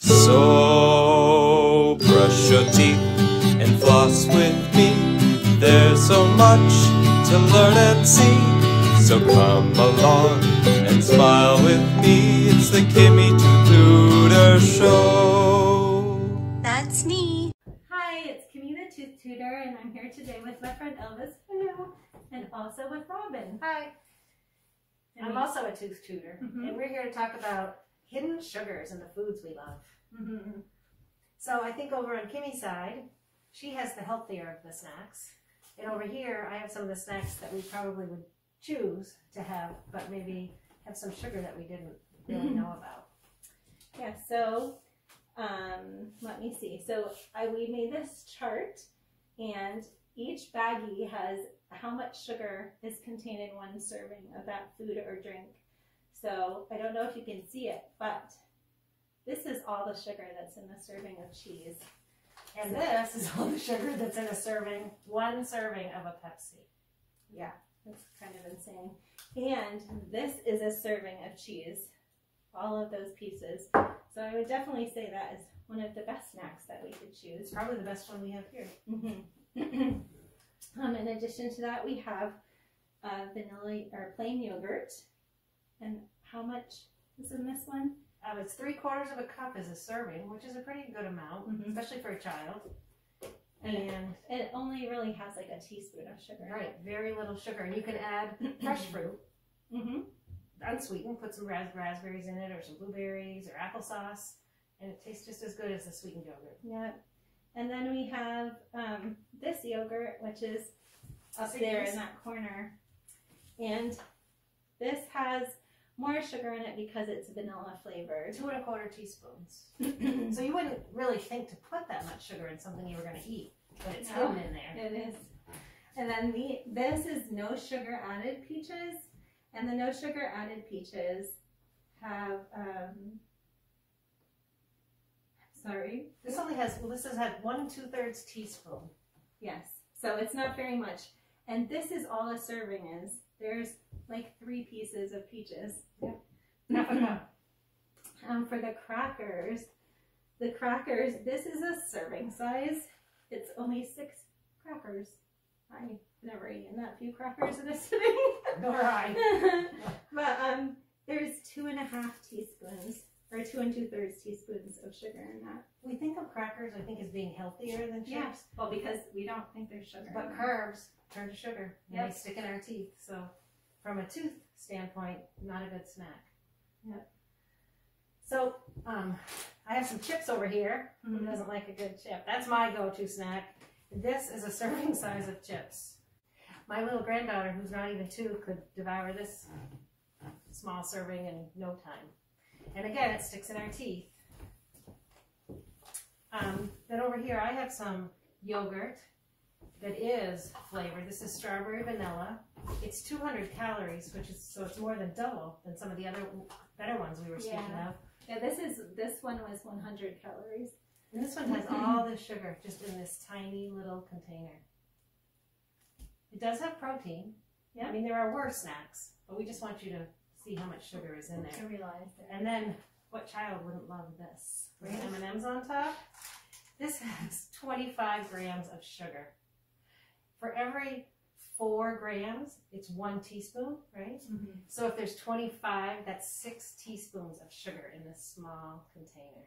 So brush your teeth and floss with me. There's so much to learn and see. So come along and smile with me. It's the Kimmy Tooth Tutor Show. That's me. Hi, it's Kimmy the Tooth Tutor, and I'm here today with my friend Elvis. Hello. And also with Robin. Hi, And I'm we- also a tooth tutor, Mhm. and we're here to talk about hidden sugars in the foods we love. So I think over on Kimmy's side, she has the healthier of the snacks, and over here I have some of the snacks that we probably would choose to have, but maybe have some sugar that we didn't really know about. Yeah, so um, let me see. So I we made this chart, and each baggie has how much sugar is contained in one serving of that food or drink. So I don't know if you can see it, but this is all the sugar that's in the serving of cheese. And this is all the sugar that's in a serving, one serving of a Pepsi. Yeah, that's kind of insane. And this is a serving of cheese, all of those pieces. So I would definitely say that is one of the best snacks that we could choose. It's probably the best one we have here. Mhm. um, in addition to that, we have uh, vanilla or plain yogurt. And how much is in this one? Um, it's three quarters of a cup is a serving, which is a pretty good amount, Mhm. especially for a child. And And it only really has like a teaspoon of sugar. Right, very little sugar. And you can add fresh fruit, Mm-hmm. unsweetened, put some ras- raspberries in it or some blueberries or applesauce, and it tastes just as good as the sweetened yogurt. Yeah. And then we have um, this yogurt, which is up there in that corner. And this has more sugar in it because it's vanilla flavored. Two and a quarter teaspoons. So you wouldn't really think to put that much sugar in something you were going to eat, but it's No. hidden in there. It is. And then the this is no sugar added peaches, and the no sugar added peaches have um sorry. This only has, well, this has had one two thirds teaspoon. Yes. So it's not very much. And this is all a serving is. There's like three pieces of peaches. Cup. Um, for the crackers, the crackers, this is a serving size. It's only six crackers. I've never eaten that few crackers in a sitting. Nor I. but um, there's two and a half teaspoons, or two and two thirds teaspoons of sugar in that. We think of crackers, I think, as being healthier than chips. Yeah. Well, because we don't think there's sugar. But carbs turn to sugar and Yep. they stick in our teeth. So, from a tooth standpoint, not a good snack. Yep. So, um, I have some chips over here. Who Mhm. doesn't like a good chip? That's my go-to snack. This is a serving size of chips. My little granddaughter, who's not even two, could devour this small serving in no time. And again, it sticks in our teeth. Um, then over here, I have some yogurt that is flavored. This is strawberry vanilla. It's 200 calories, which is so it's more than double than some of the other better ones we were speaking Yeah. of. Yeah, this is this one was 100 calories. And this one has all the sugar just in this tiny little container. It does have protein. Yeah. I mean, there are worse snacks, but we just want you to see how much sugar is in there. realized it. And then, what child wouldn't love this? With. M&M's on top. This has 25 grams of sugar. For every four grams, it's one teaspoon, right? Mhm. So if there's 25, that's six teaspoons of sugar in this small container.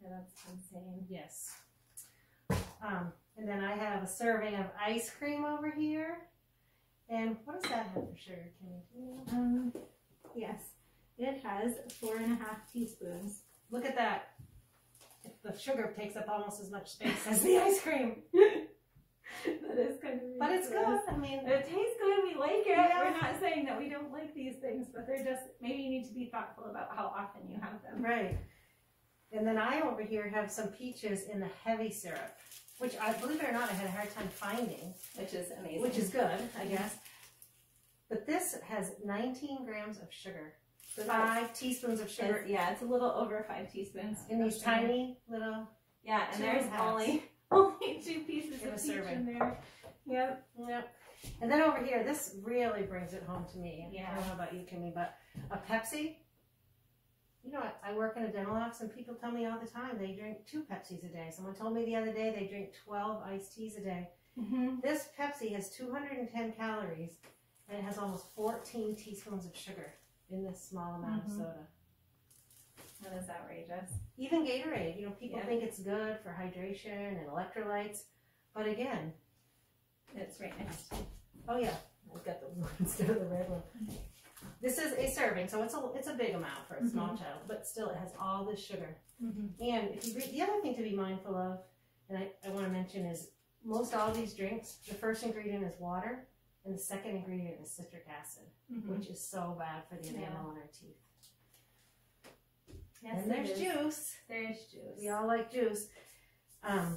Yeah, that's insane. Yes. Um, and then I have a serving of ice cream over here. And what does that have for sugar, Kimmy? Um, yes, it has four and a half teaspoons. Look at that. The sugar takes up almost as much space as the ice cream. that is kind of But it's good. I mean, It tastes good. We like it. Yeah. We're not saying that we don't like these things, but they're just maybe you need to be thoughtful about how often you have them. right. And then I over here have some peaches in the heavy syrup, which I believe it or not, I had a hard time finding, Which is amazing. which is good, I mm-hmm. guess. But this has 19 grams of sugar, five teaspoons of sugar it's- yeah, it's a little over five teaspoons. in these tiny little Yeah, and there's half. only only two pieces of a peach in there. Yep. Yep. And then over here, this really brings it home to me. Yeah. I don't know about you, Kimmy, but a Pepsi. you know, I, I work in a dental office and people tell me all the time they drink two Pepsis a day. Someone told me the other day they drink 12 iced teas a day. Mm-hmm. This Pepsi has 210 calories and it has almost 14 teaspoons of sugar in this small amount Mhm. of soda. That is outrageous. Even Gatorade, you know, people Yeah. think it's good for hydration and electrolytes, but again, It's right next. oh yeah, I've got the blue instead of the red one. This is a serving, so it's a it's a big amount for a small child, but still it has all this sugar. Mm-hmm. And if you read, the other thing to be mindful of, and I, I want to mention is most all these drinks, the first ingredient is water, and the second ingredient is citric acid, Mm-hmm. which is so bad for the enamel in our teeth. Yes, and there's is. juice. There's juice. We all like juice. Um,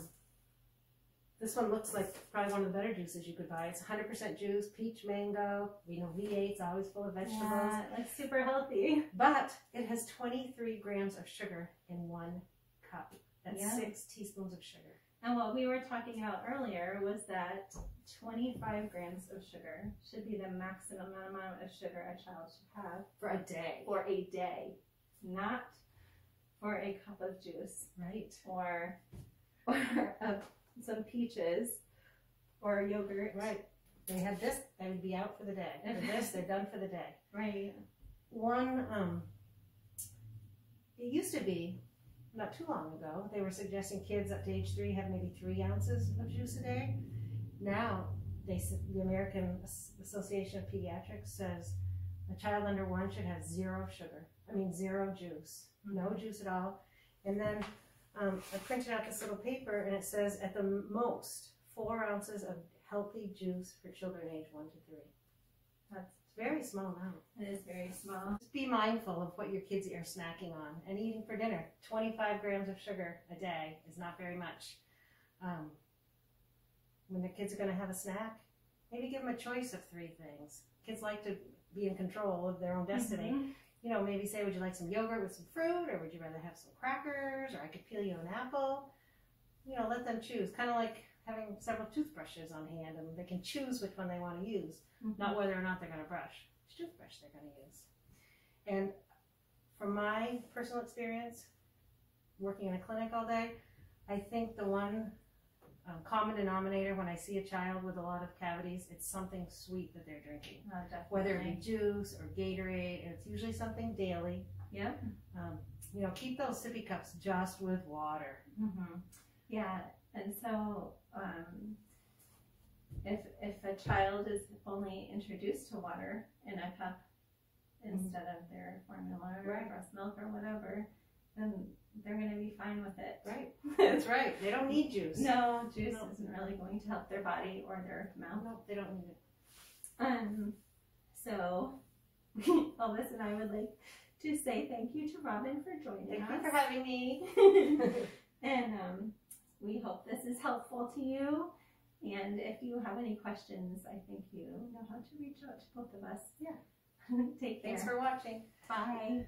this one looks like probably one of the better juices you could buy. It's 100% juice, peach, mango. We know V8's always full of vegetables. Yeah, it looks super healthy. But it has 23 grams of sugar in one cup. That's Yeah. six teaspoons of sugar. And what we were talking about earlier was that 25 grams of sugar should be the maximum amount of sugar a child should have For a day. for a day, not for a cup of juice Right. or or uh, some peaches or yogurt. Right. They had this, they would be out for the day. For this, they're done for the day. Right. One, um, it used to be, not too long ago, they were suggesting kids up to age three have maybe three ounces of juice a day. Now, they, the American Association of Pediatrics says a child under one should have zero sugar. I mean, zero juice, no juice at all. And then um, I printed out this little paper, and it says at the most four ounces of healthy juice for children age one to three. That's It's very small amount. it is very small. Just be mindful of what your kids are snacking on and eating for dinner. 25 grams of sugar a day is not very much. Um, when the kids are going to have a snack, maybe give them a choice of three things. Kids like to be in control of their own destiny. Mhm. You know, maybe say, would you like some yogurt with some fruit, or would you rather have some crackers, or I could peel you an apple? You know, let them choose. Kind of like having several toothbrushes on hand, and they can choose which one they want to use not whether or not they're going to brush. Which toothbrush they're going to use. And from my personal experience, working in a clinic all day, I think the one um, common denominator when I see a child with a lot of cavities, it's something sweet that they're drinking. Oh. Whether it be juice or Gatorade, and it's usually something daily. Yep. Um, you know, keep those sippy cups just with water. hmm Yeah, and so um, if if a child is only introduced to water in a cup instead of their formula or Right. breast milk or whatever, then they're going to be fine with it. Right. That's right. They don't need juice. No, juice No. isn't really going to help their body or their mouth. No, they don't need it. Um, so Elvis and I would like to say thank you to Robin for joining Thank us. you for having me. and um, we hope this is helpful to you. And if you have any questions, I think you know how to reach out to both of us. Yeah. Take care. Thanks for watching. Bye.